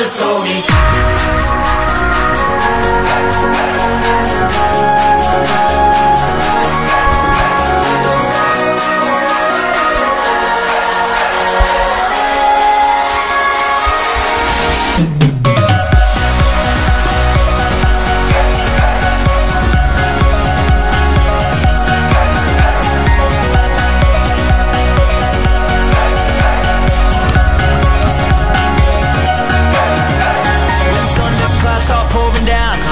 Father told me.